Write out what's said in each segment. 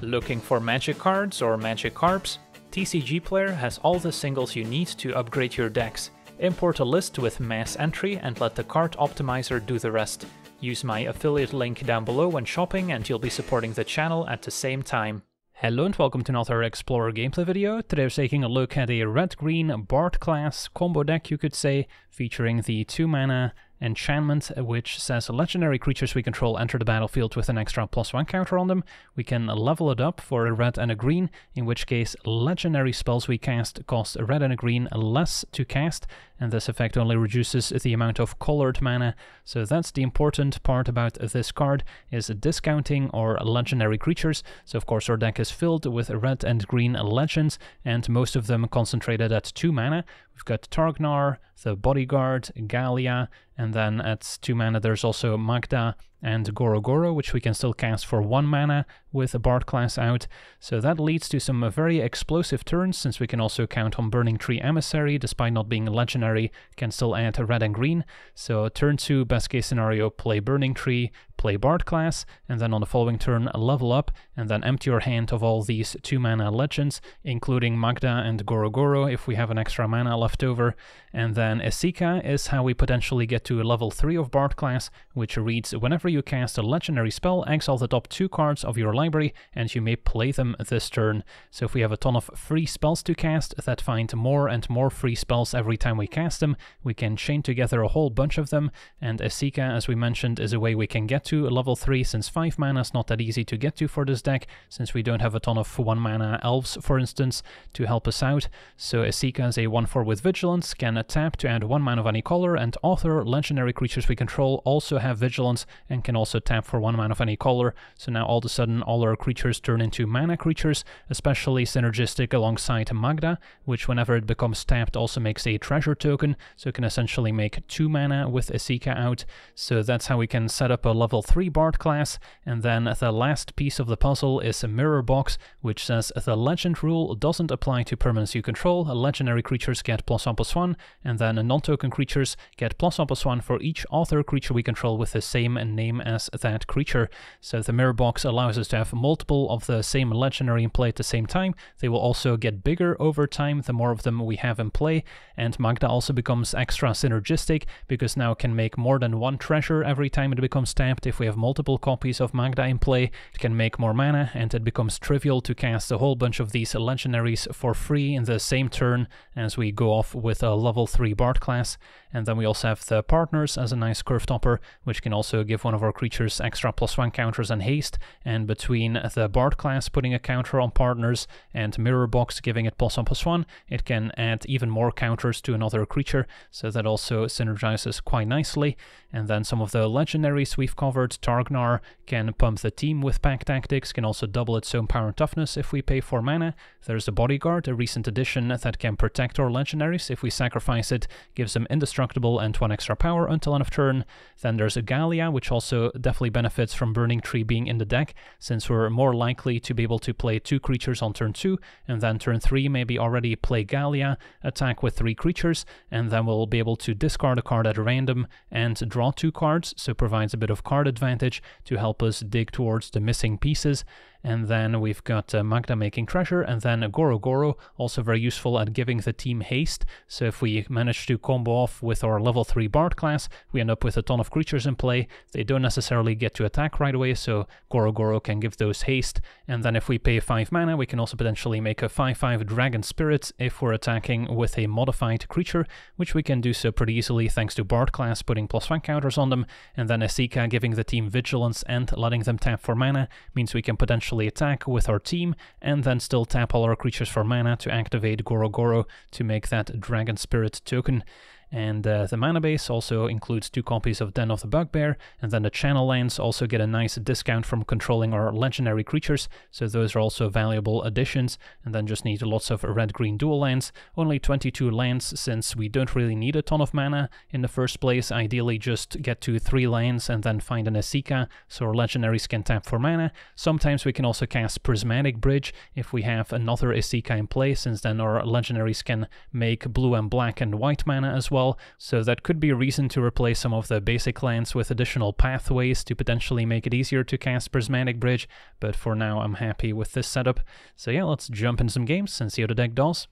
Looking for magic cards or magic carps? TCG Player has all the singles you need to upgrade your decks. Import a list with mass entry and let the card optimizer do the rest. Use my affiliate link down below when shopping and you'll be supporting the channel at the same time. Hello and welcome to another Explorer gameplay video. Today we're taking a look at a red-green Bard class combo deck you could say, featuring the 2 mana enchantment, which says legendary creatures we control enter the battlefield with an extra plus one counter on them. We can level it up for a red and a green, in which case legendary spells we cast cost a red and a green less to cast, and this effect only reduces the amount of colored mana. So that's the important part about this card, is discounting our legendary creatures. So of course our deck is filled with red and green legends, and most of them concentrated at 2 mana. We've got Targnar, the Bodyguard, Gallia, and then at 2 mana there's also Magda and Goro Goro, which we can still cast for 1 mana with a Bard class out. So that leads to some very explosive turns, since we can also count on Burning Tree Emissary, despite not being legendary, can still add red and green. So turn 2, best case scenario, play Burning Tree, play Bard class, and then on the following turn level up, and then empty your hand of all these 2 mana legends, including Magda and Goro Goro if we have an extra mana left over. And then Esika is how we potentially get to a level 3 of Bard class, which reads whenever you cast a legendary spell, exile the top two cards of your library and you may play them this turn. So if we have a ton of free spells to cast that find more and more free spells every time we cast them, we can chain together a whole bunch of them, and Esika, as we mentioned, is a way we can get to level 3 since 5 mana is not that easy to get to for this deck, since we don't have a ton of 1 mana elves, for instance, to help us out. So Esika is a 1-4 with Vigilance, can tap to add 1 mana of any color, and other legendary creatures we control also have Vigilance and and can also tap for one mana of any color. So now all of a sudden all our creatures turn into mana creatures, especially synergistic alongside Magda, which whenever it becomes tapped also makes a treasure token, so it can essentially make two mana with Esika out. So that's how we can set up a level 3 Bard class, and then the last piece of the puzzle is a mirror box, which says the legend rule doesn't apply to permanents you control, legendary creatures get plus 1 plus 1, and then non-token creatures get plus 1 plus 1 for each other creature we control with the same name same as that creature. So the mirror box allows us to have multiple of the same legendary in play at the same time. They will also get bigger over time the more of them we have in play. And Magda also becomes extra synergistic because now can make more than one treasure every time it becomes tapped. If we have multiple copies of Magda in play, it can make more mana and it becomes trivial to cast a whole bunch of these legendaries for free in the same turn as we go off with a level 3 Bard class. And then we also have the partners as a nice curve topper, which can also give one of our creatures extra plus one counters and haste. And between the Bard class putting a counter on partners and Mirror Box giving it plus one plus one, it can add even more counters to another creature. So that also synergizes quite nicely. And then some of the legendaries we've covered, Targnar can pump the team with pack tactics, can also double its own power and toughness if we pay for mana. There's the Bodyguard, a recent addition that can protect our legendaries. If we sacrifice it, gives them indestructible and 1 extra power until end of turn. Then there's a Gallia, which also definitely benefits from Burning Tree being in the deck, since we're more likely to be able to play 2 creatures on turn 2, and then turn 3 maybe already play Gallia, attack with 3 creatures, and then we'll be able to discard a card at random and draw two cards, so provides a bit of card advantage to help us dig towards the missing pieces and then we've got uh, Magda making treasure, and then Goro Goro, also very useful at giving the team haste. So if we manage to combo off with our level 3 Bard class, we end up with a ton of creatures in play. They don't necessarily get to attack right away, so Goro Goro can give those haste. And then if we pay 5 mana, we can also potentially make a 5-5 Dragon Spirit if we're attacking with a modified creature, which we can do so pretty easily thanks to Bard class putting plus 1 counters on them, and then Esika giving the team Vigilance and letting them tap for mana means we can potentially attack with our team, and then still tap all our creatures for mana to activate Goro Goro to make that Dragon Spirit token. And uh, the mana base also includes two copies of Den of the Bugbear, and then the channel lands also get a nice discount from controlling our legendary creatures, so those are also valuable additions, and then just need lots of red-green dual lands, only 22 lands since we don't really need a ton of mana in the first place, ideally just get to 3 lands and then find an Esika, so our legendaries can tap for mana. Sometimes we can also cast Prismatic Bridge if we have another Esika in play, since then our legendaries can make blue and black and white mana as well, well, so that could be a reason to replace some of the basic lands with additional pathways to potentially make it easier to cast Prismatic Bridge, but for now I'm happy with this setup. So yeah, let's jump in some games and see how the deck does.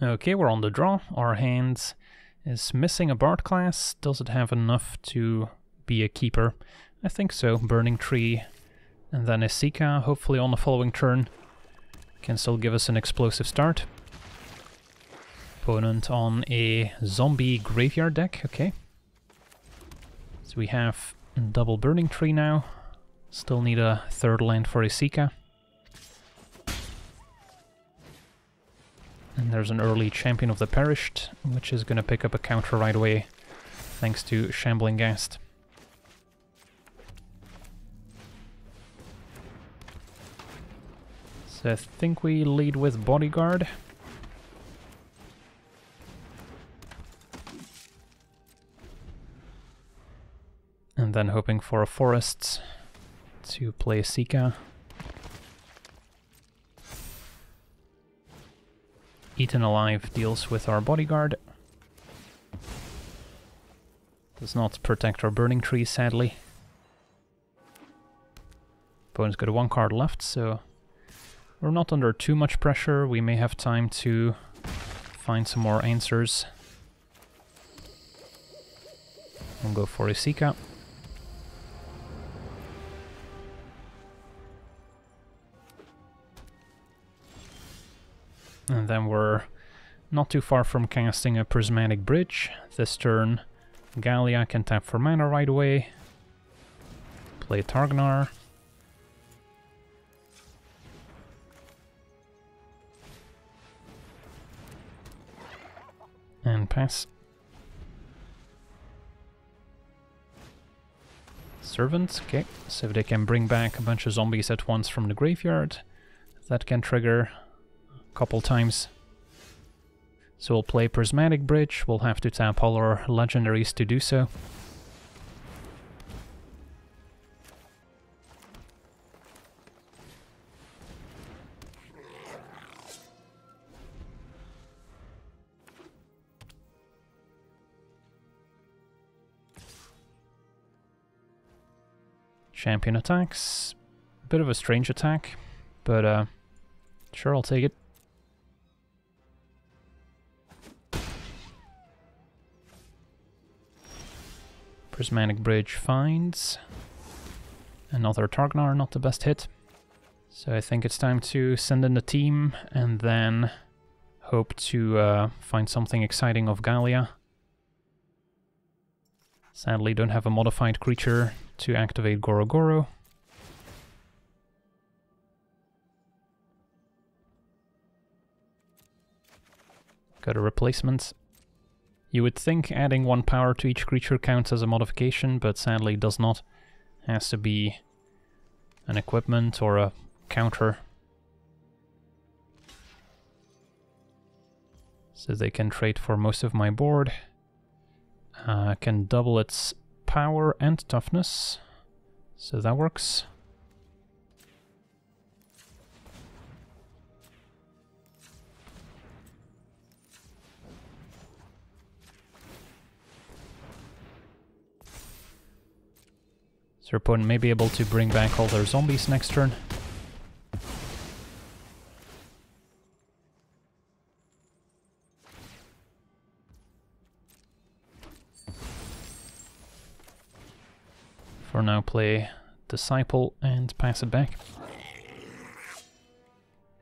Okay, we're on the draw. Our hand is missing a Bard class. Does it have enough to be a keeper? I think so. Burning Tree and then Esika, hopefully on the following turn. Can still give us an explosive start. Opponent on a zombie graveyard deck, okay. So we have double Burning Tree now. Still need a third land for Esika. And there's an early Champion of the Perished, which is gonna pick up a counter right away, thanks to Shambling Ghast. So I think we lead with Bodyguard. And then hoping for a Forest to play Esika. Eaten Alive deals with our Bodyguard. Does not protect our Burning Tree, sadly. Opponent's got one card left, so we're not under too much pressure, we may have time to find some more answers. We'll go for Esika. And then we're not too far from casting a Prismatic Bridge. This turn, Gallia can tap for mana right away. Play Targnar. And pass. Servants, okay. So if they can bring back a bunch of zombies at once from the graveyard, that can trigger couple times. So we'll play Prismatic Bridge, we'll have to tap all our legendaries to do so. Champion attacks. A bit of a strange attack, but uh, sure, I'll take it. Prismatic Bridge finds. Another Targnar, not the best hit. So I think it's time to send in the team and then hope to uh, find something exciting of Gallia. Sadly don't have a modified creature to activate Goro Goro. Got a replacement. You would think adding one power to each creature counts as a modification, but sadly does not. Has to be an equipment or a counter. So they can trade for most of my board. Uh, can double its power and toughness, so that works. So your opponent may be able to bring back all their zombies next turn. For now play Disciple and pass it back.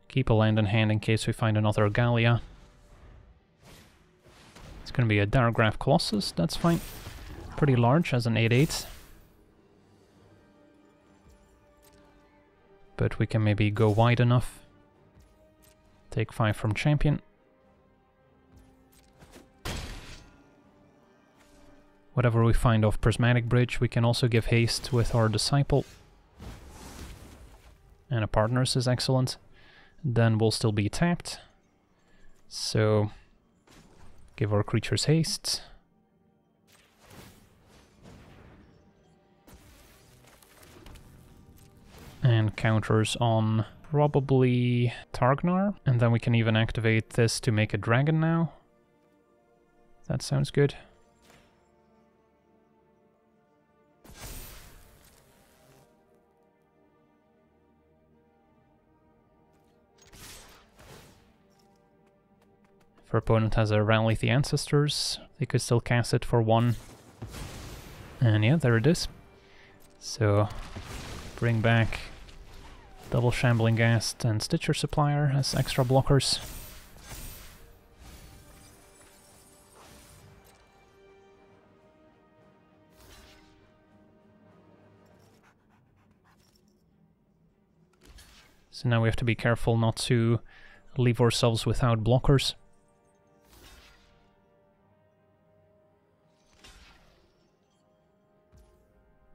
Keep a land in hand in case we find another Gallia. It's gonna be a Diregraf Colossus, that's fine. Pretty large as an 8-8. But we can maybe go wide enough. Take 5 from Champion. Whatever we find off Prismatic Bridge, we can also give haste with our Disciple. And a Partners is excellent. Then we'll still be tapped. So, give our creatures haste. And counters on probably Targnar. And then we can even activate this to make a dragon now. That sounds good. If our opponent has a Rally the Ancestors, they could still cast it for one. And yeah, there it is. So, bring back Double Shambling Ghast and Stitcher Supplier as extra blockers. So now we have to be careful not to leave ourselves without blockers.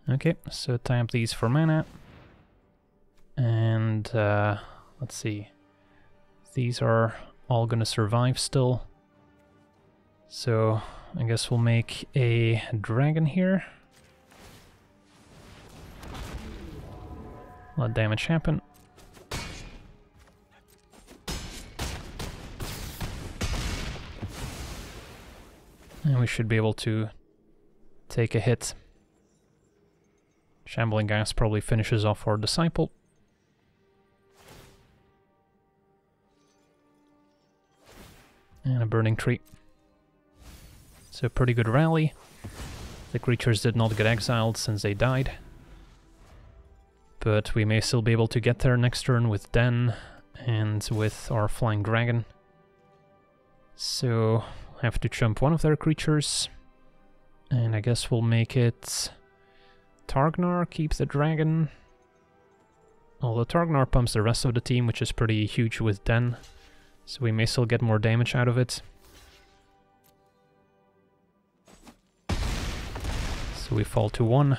Okay, so tap these for mana. And uh, let's see. These are all gonna survive still. So I guess we'll make a dragon here. Let damage happen. And we should be able to take a hit. Shambling Ghast probably finishes off our Disciple. And a Burning Tree. So pretty good rally. The creatures did not get exiled since they died. But we may still be able to get there next turn with Den and with our Flying Dragon. So have to jump one of their creatures. And I guess we'll make it Targnar, keep the dragon. Although Targnar pumps the rest of the team, which is pretty huge with Den. So we may still get more damage out of it. So we fall to one.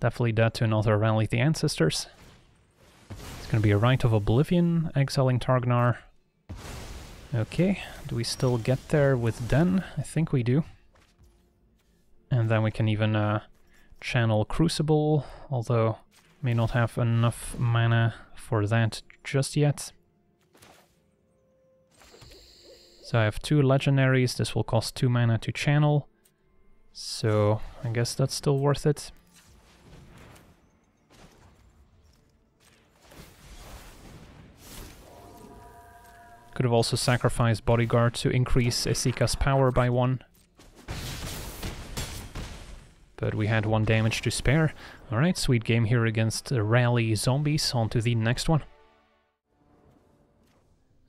Definitely dead to another Rally the Ancestors. It's gonna be a Rite of Oblivion, exiling Targnar. Okay, do we still get there with Den? I think we do. And then we can even uh, channel Crucible, although may not have enough mana for that just yet. So I have two legendaries, this will cost two mana to channel, so I guess that's still worth it. Could have also sacrificed Bodyguard to increase Esika's power by one. But we had one damage to spare. Alright, sweet game here against Rally Zombies. On to the next one.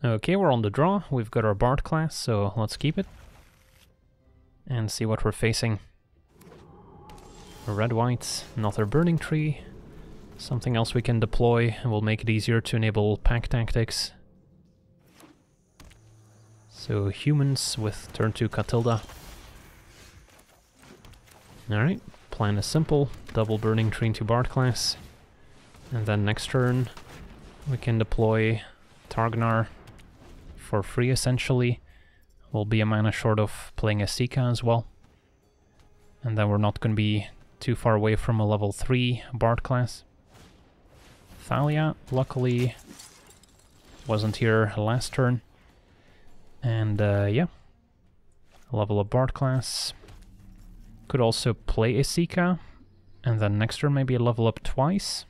Okay, we're on the draw. We've got our Bard class, so let's keep it. And see what we're facing. Red-white, another Burning Tree. Something else we can deploy and will make it easier to enable pack tactics. So humans with turn 2 Catilda. Alright, plan is simple. Double Burning Tree into Bard class. And then next turn we can deploy Targnar for free essentially. We'll be a mana short of playing Esika as well. And then we're not going to be too far away from a level 3 Bard class. Thalia, luckily, wasn't here last turn. And uh, yeah, level up Bard class. Could also play Esika, and then next turn maybe level up twice.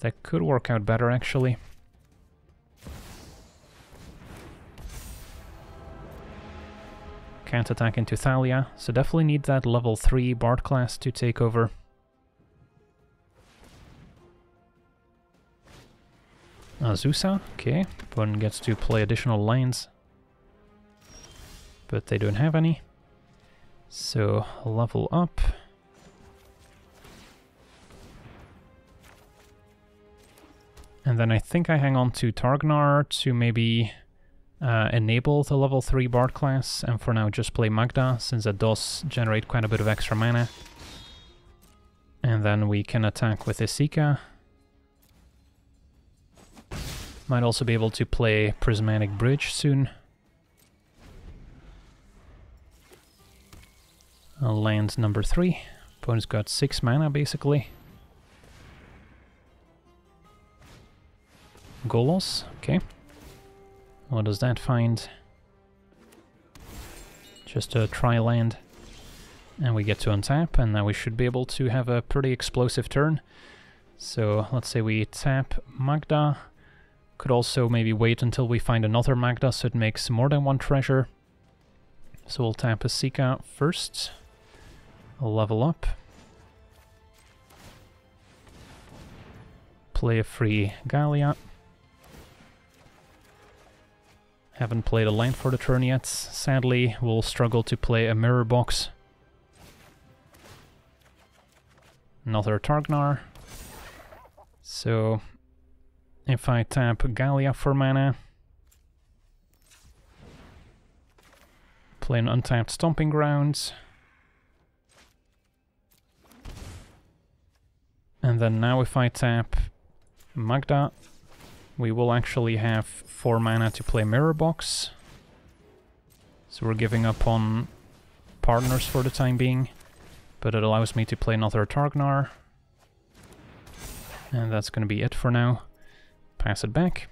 That could work out better actually. Can't attack into Thalia, so definitely need that level 3 Bard class to take over. Azusa, okay, opponent gets to play additional lanes but they don't have any. So level up. And then I think I hang on to Targnar to maybe uh, enable the level 3 Bard class, and for now just play Magda, since that does generate quite a bit of extra mana. And then we can attack with Esika. Might also be able to play Prismatic Bridge soon. Uh, land number three. Opponent's got six mana, basically. Golos, okay. What does that find? Just a try land. And we get to untap, and now we should be able to have a pretty explosive turn. So let's say we tap Magda. Could also maybe wait until we find another Magda so it makes more than one treasure. So we'll tap Esika first. Level up. Play a free Gallia. Haven't played a land for the turn yet. Sadly, we'll struggle to play a mirror box. Another Targnar. So, if I tap Gallia for mana, play an untapped Stomping Grounds, and then now if I tap Magda, we will actually have 4 mana to play Mirror Box. So we're giving up on partners for the time being, but it allows me to play another Targnar. And that's going to be it for now. Pass it back.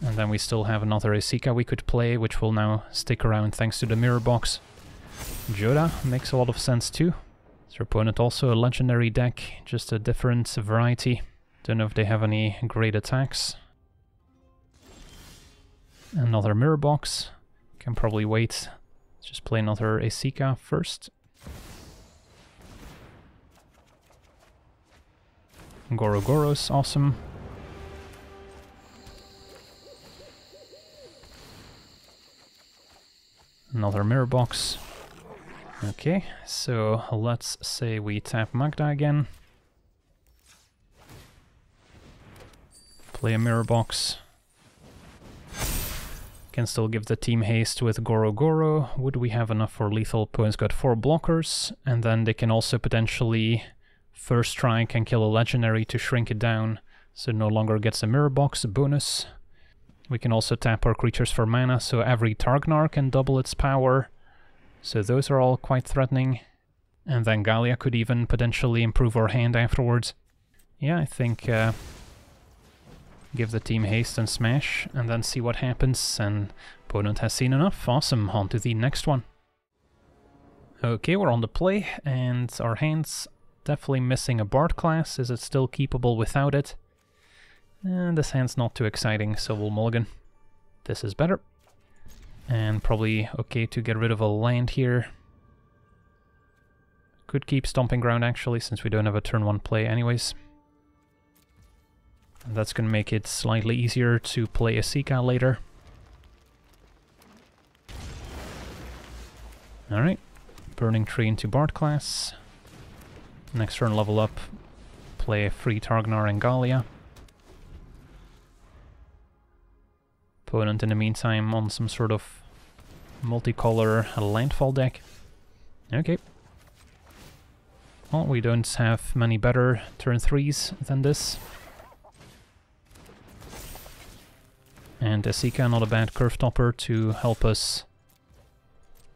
And then we still have another Esika we could play, which will now stick around thanks to the mirror box. Jodah makes a lot of sense too. Your opponent also a legendary deck, just a different variety? Don't know if they have any great attacks. Another mirror box. Can probably wait. Let's just play another Esika first. Goro Goros, awesome. Another mirror box. Okay, so let's say we tap Magda again. Play a mirror box. Can still give the team haste with Goro Goro. Would we have enough for lethal? Opponent's got four blockers, and then they can also potentially First strike and kill a legendary to shrink it down, so no longer gets a mirror box bonus. We can also tap our creatures for mana, so every Targnar can double its power. So those are all quite threatening. And then Gallia could even potentially improve our hand afterwards. Yeah, I think uh, give the team haste and smash, and then see what happens, and opponent has seen enough. Awesome, on to the next one. Okay, we're on the play, and our hands Definitely missing a Bard class. Is it still keepable without it? And this hand's not too exciting, so we'll mulligan. This is better. And probably okay to get rid of a land here. Could keep Stomping Ground actually, since we don't have a turn 1 play anyways. That's going to make it slightly easier to play Esika later. Alright, Burning Tree into Bard class. Next turn level up, play free Targnar and Gallia. Opponent in the meantime on some sort of multicolor landfall deck. Okay. Well, we don't have many better turn 3s than this. And Esika, not a bad curve topper to help us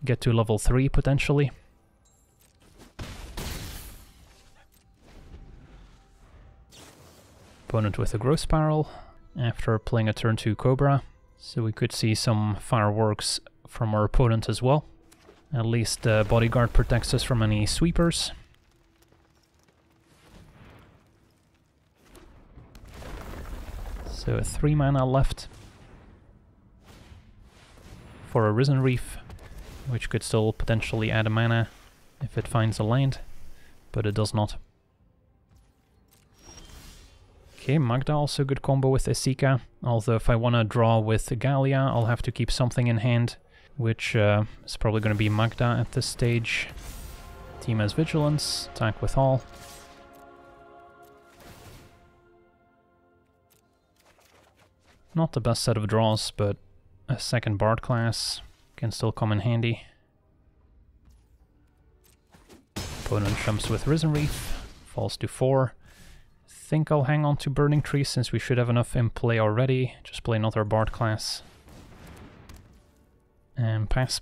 get to level 3 potentially. opponent with a growth spiral after playing a turn 2 Cobra. So we could see some fireworks from our opponent as well. At least the bodyguard protects us from any sweepers. So 3 mana left for a Risen Reef, which could still potentially add a mana if it finds a land, but it does not. Okay, Magda also good combo with Esika, although if I want to draw with Gallia, I'll have to keep something in hand, which uh, is probably going to be Magda at this stage. Team has Vigilance, attack with all. Not the best set of draws, but a second Bard class can still come in handy. Opponent jumps with Risen Reef, falls to 4 think I'll hang on to Burning Tree since we should have enough in play already. Just play another Bard class. And pass.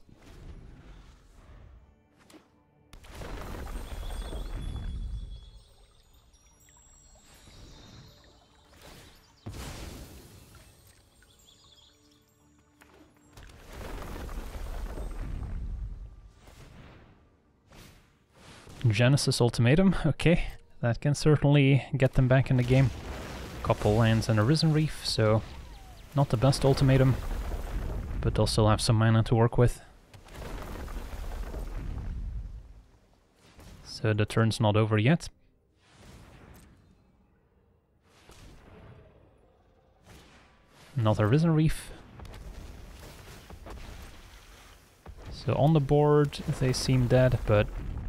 Genesis Ultimatum, okay. That can certainly get them back in the game. Couple lands and a Risen Reef, so not the best ultimatum, but they'll still have some mana to work with. So the turn's not over yet. Another Risen Reef. So on the board they seem dead, but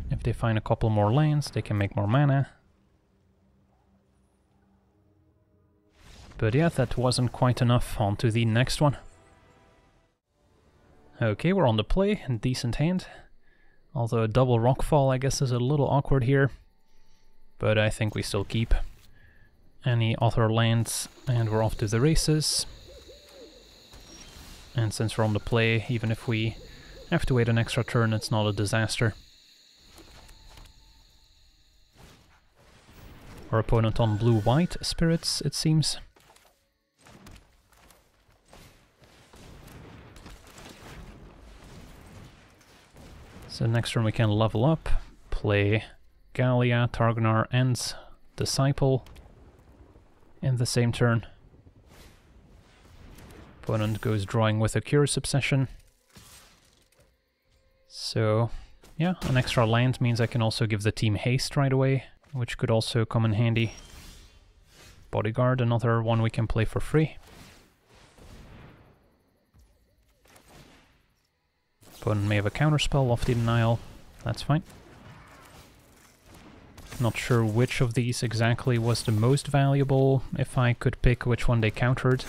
if they find a couple more lands they can make more mana. But yeah, that wasn't quite enough. On to the next one. Okay, we're on the play, decent hand. Although a double rockfall I guess is a little awkward here. But I think we still keep any other lands and we're off to the races. And since we're on the play, even if we have to wait an extra turn, it's not a disaster. Our opponent on blue-white spirits, it seems. So next turn we can level up, play Gallia, Targanar, and Disciple in the same turn. Opponent goes drawing with a Curious Obsession. So, yeah, an extra land means I can also give the team haste right away, which could also come in handy. Bodyguard, another one we can play for free. Opponent may have a counterspell, Lofty Denial, that's fine. Not sure which of these exactly was the most valuable, if I could pick which one they countered.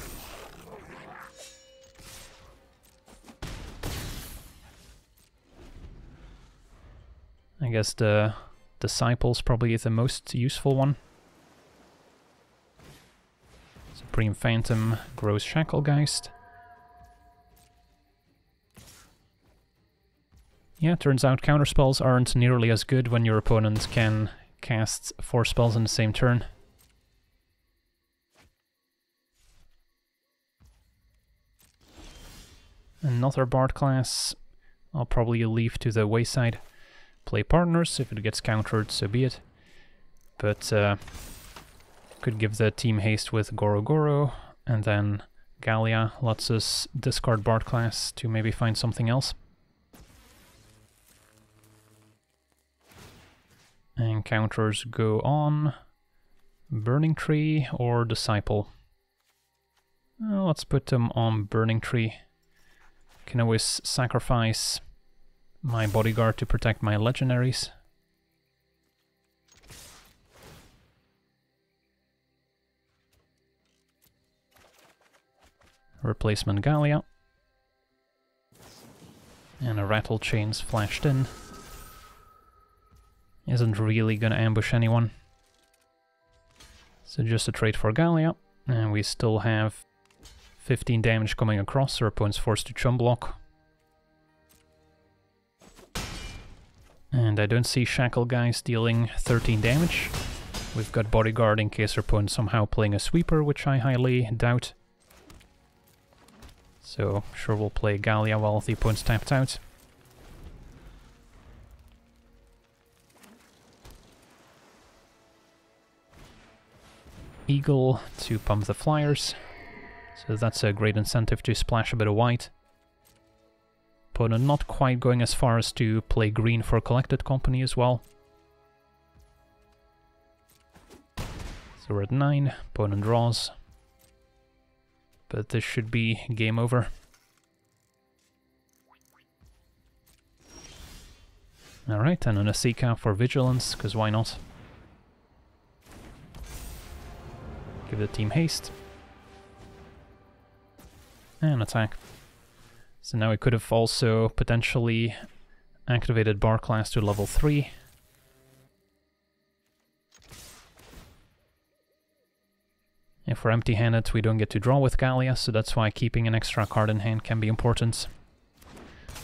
I guess the Disciple's probably is the most useful one. Supreme Phantom, Gross Shacklegeist. Yeah, turns out counterspells aren't nearly as good when your opponent can cast four spells in the same turn. Another Bard class I'll probably leave to the wayside. Play partners, if it gets countered, so be it. But uh, could give the team haste with Goro Goro, and then Gallia lets us discard Bard class to maybe find something else. Encounters go on Burning Tree or Disciple. Uh, let's put them on Burning Tree. Can always sacrifice my bodyguard to protect my legendaries. Replacement Gallia. And a Rattlechains flashed in isn't really gonna ambush anyone. So just a trade for Gallia, and we still have 15 damage coming across, our opponent's forced to chum block. And I don't see Shacklegeist dealing 13 damage. We've got Bodyguard in case our opponent's somehow playing a Sweeper, which I highly doubt. So, sure we'll play Gallia while the opponent's tapped out. Eagle to pump the flyers. So that's a great incentive to splash a bit of white. Opponent not quite going as far as to play green for Collected Company as well. So we're at 9, opponent draws. But this should be game over. Alright, and an Esika for Vigilance, because why not? Give the team haste. And attack. So now we could have also potentially activated Bard class to level 3. If we're empty-handed, we don't get to draw with Gallia, so that's why keeping an extra card in hand can be important.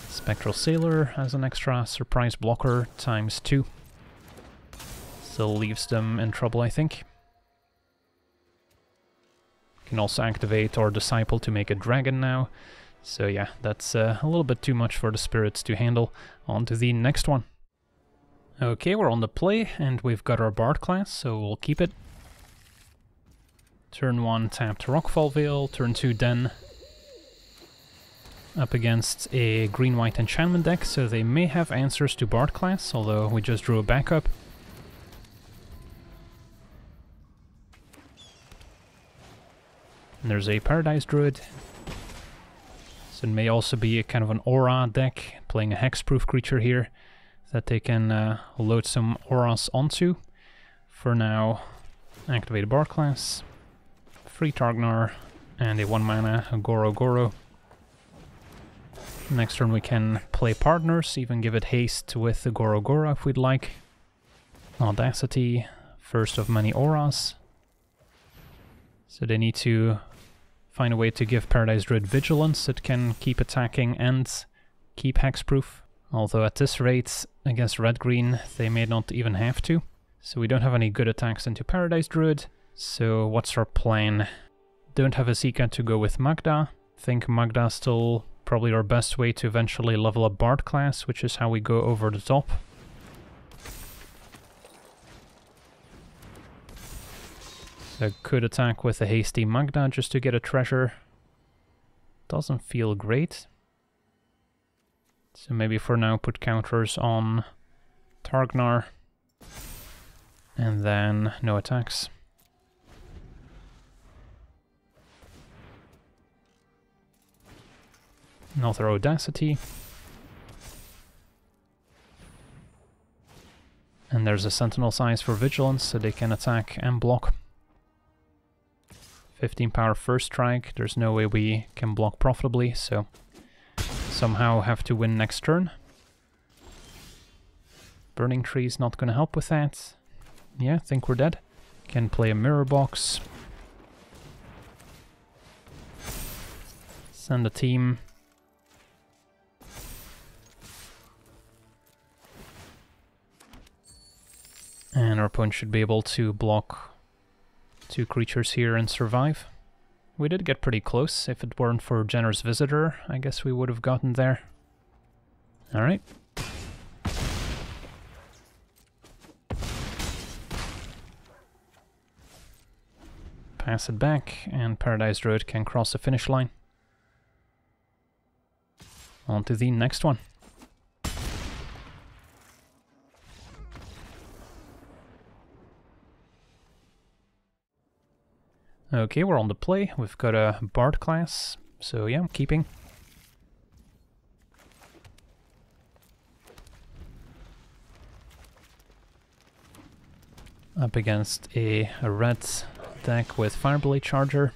Spectral Sailor has an extra surprise blocker times 2. Still leaves them in trouble, I think. Can also activate our Disciple to make a dragon now. So yeah, that's uh, a little bit too much for the spirits to handle. On to the next one. Okay, we're on the play, and we've got our Bard class, so we'll keep it. Turn 1 tapped Rockfall Vale, turn 2 Den. Up against a green-white enchantment deck, so they may have answers to Bard class, although we just drew a backup. And there's a Paradise Druid. So it may also be a kind of an aura deck, playing a hexproof creature here that they can uh, load some auras onto. For now, activate a Bard class, free Targnar, and a 1 mana Goro Goro. Next turn we can play partners, even give it haste with the Goro Goro if we'd like. Audacity, first of many auras. So they need to find a way to give Paradise Druid Vigilance It can keep attacking and keep hexproof. Although at this rate, against red-green, they may not even have to. So we don't have any good attacks into Paradise Druid. So what's our plan? Don't have a Esika to go with Magda. Think Magda still probably our best way to eventually level up Bard class, which is how we go over the top. So could attack with a hasty Magda just to get a treasure. Doesn't feel great. So maybe for now put counters on Targnar. And then no attacks. Another Audacity. And there's a Sentinel's Eyes for Vigilance, so they can attack and block. 15 power first strike, there's no way we can block profitably, so somehow have to win next turn. Burning Tree is not going to help with that. Yeah, think we're dead. Can play a Mirror Box. Send a team. And our opponent should be able to block two creatures here and survive. We did get pretty close. If it weren't for Generous Visitor, I guess we would have gotten there. Alright. Pass it back, and Paradise Druid can cross the finish line. On to the next one. Okay, we're on the play. We've got a Bard class, so yeah, I'm keeping. Up against a, a red deck with Fireblade Charger.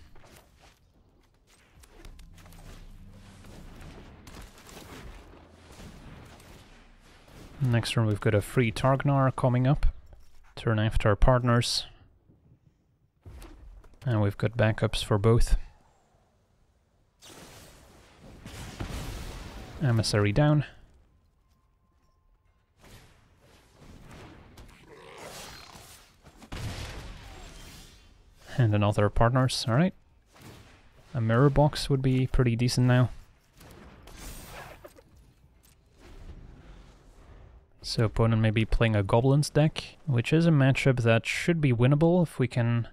Next turn we've got a free Targnar coming up. Turn after our partners. And we've got backups for both. Emissary down. And another partners, alright. A mirror box would be pretty decent now. So opponent may be playing a Goblins deck, which is a matchup that should be winnable if we can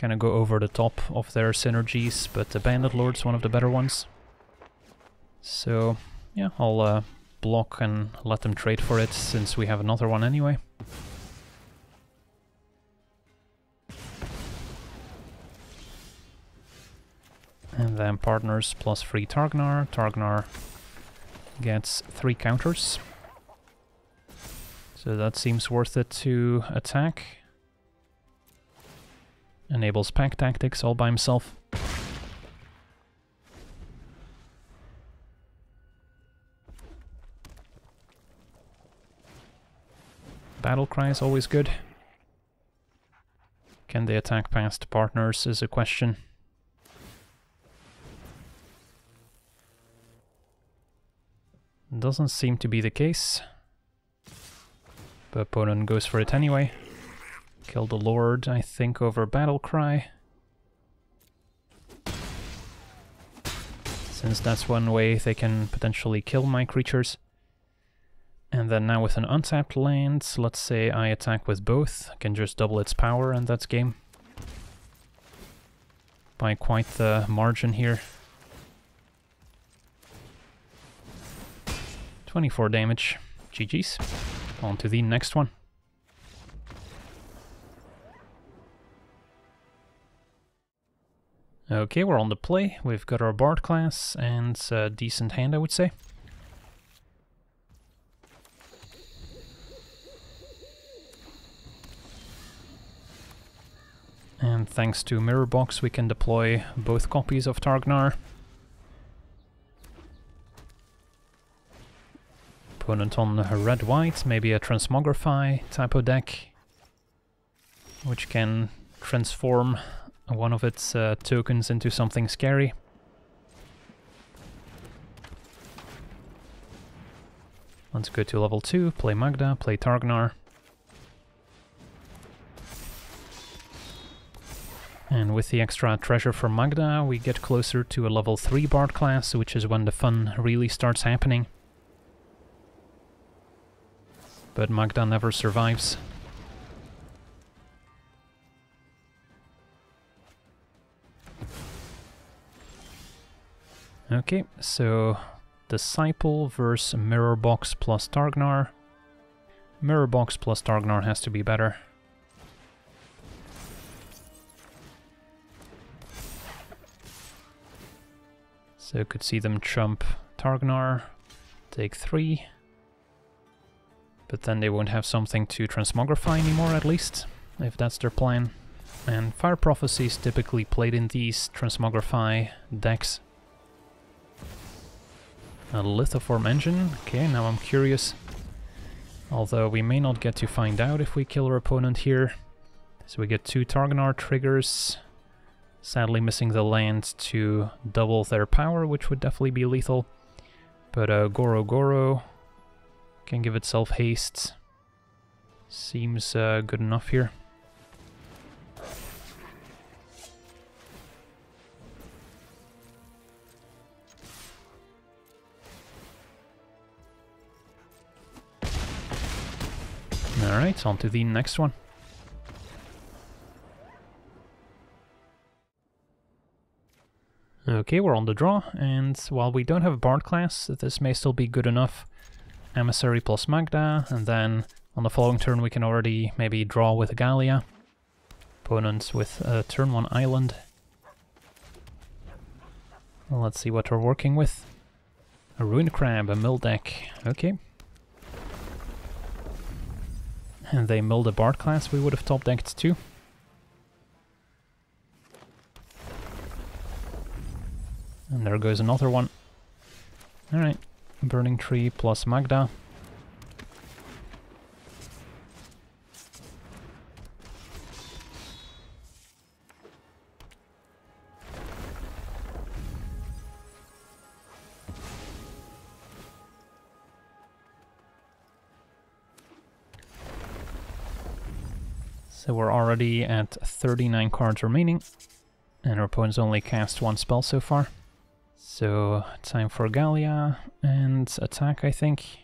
kind of go over the top of their synergies, but the Bandit Lord's one of the better ones. So, yeah, I'll uh, block and let them trade for it, since we have another one anyway. And then partners plus free Targnar. Targnar gets three counters. So that seems worth it to attack. Enables pack tactics all by himself. Battle cry is always good. Can they attack past partners is a question. Doesn't seem to be the case. But opponent goes for it anyway. Kill the Lord, I think, over Battle Cry. Since that's one way they can potentially kill my creatures. And then now with an untapped land, let's say I attack with both, I can just double its power and that's game. By quite the margin here. 24 damage. GG's. On to the next one. Okay, we're on the play. We've got our Bard class and a decent hand, I would say. And thanks to Mirror Box we can deploy both copies of Targ Nar. Opponent on red-white, maybe a Transmogrify type of deck, which can transform one of its uh, tokens into something scary. Let's go to level 2, play Magda, play Targ Nar. And with the extra treasure for Magda, we get closer to a level 3 Bard class, which is when the fun really starts happening. But Magda never survives. Okay, so Disciple versus Mirror Box plus Targ Nar. Mirror Box plus Targ Nar has to be better. So could see them trump Targ Nar, take three. But then they won't have something to transmogrify anymore at least, if that's their plan. And Fire Prophecy is typically played in these transmogrify decks. A lithoform engine, okay, now I'm curious. Although we may not get to find out if we kill our opponent here. So we get two Targ Nar triggers, Sadly missing the land to double their power, which would definitely be lethal. But uh, Goro Goro can give itself haste. Seems uh, good enough here. Alright, on to the next one. Okay, we're on the draw, and while we don't have a Bard class, this may still be good enough. Emissary plus Magda, and then on the following turn we can already maybe draw with Gallia. Opponents with a turn 1 island. Let's see what we're working with. A Ruin Crab, a mill deck, okay. And they milled a Bard class, we would have top decked too. And there goes another one. Alright, Burning Tree plus Magda. Already at 39 cards remaining, and our opponent's only cast one spell so far. So time for Gallia and attack, I think.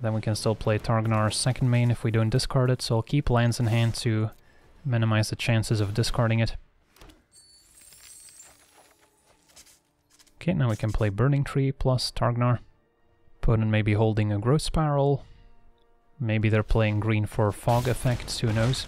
Then we can still play Targ Nar's second main if we don't discard it, so I'll keep lands in hand to minimize the chances of discarding it. Okay, now we can play Burning Tree plus Targ Nar. Opponent may be holding a Growth Spiral. Maybe they're playing green for fog effects, who knows.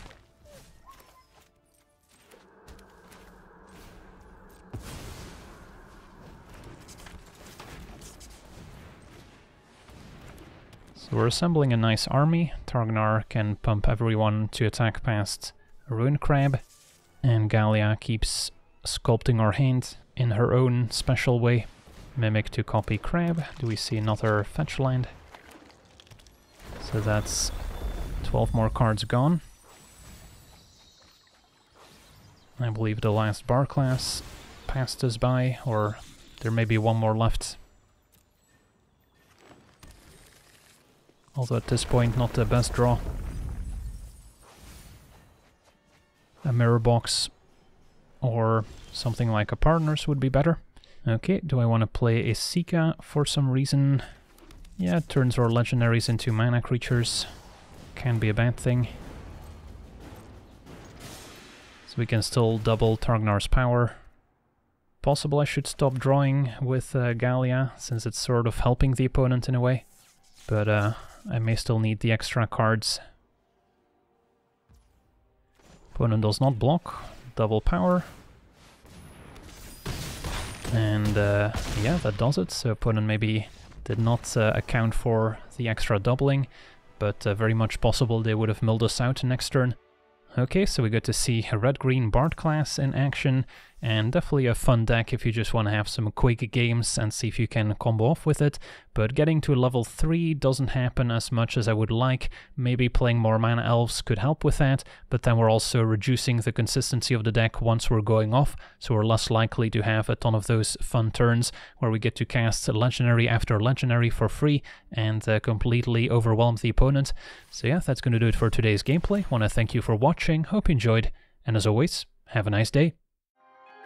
So we're assembling a nice army. Targ Nar can pump everyone to attack past Ruin Crab, and Gallia keeps sculpting our hand in her own special way. Mimic to copy Crab. Do we see another fetch land? So that's 12 more cards gone. I believe the last Bard class passed us by, or there may be one more left. Although at this point not the best draw. A mirror box or something like a partners would be better. Okay, do I want to play Esika for some reason? Yeah, turns our legendaries into mana creatures. Can be a bad thing. So we can still double Targ Nar's power. Possible I should stop drawing with uh, Gallia, since it's sort of helping the opponent in a way. But uh, I may still need the extra cards. Opponent does not block. Double power. And uh, yeah, that does it. So opponent maybe did not uh, account for the extra doubling, but uh, very much possible they would have milled us out next turn. Okay, so we got to see a red-green Bard class in action, and definitely a fun deck if you just want to have some quick games and see if you can combo off with it, but getting to level 3 doesn't happen as much as I would like. Maybe playing more Mana Elves could help with that, but then we're also reducing the consistency of the deck once we're going off, so we're less likely to have a ton of those fun turns where we get to cast Legendary after Legendary for free and uh, completely overwhelm the opponent. So yeah, that's going to do it for today's gameplay. want to thank you for watching, hope you enjoyed, and as always, have a nice day.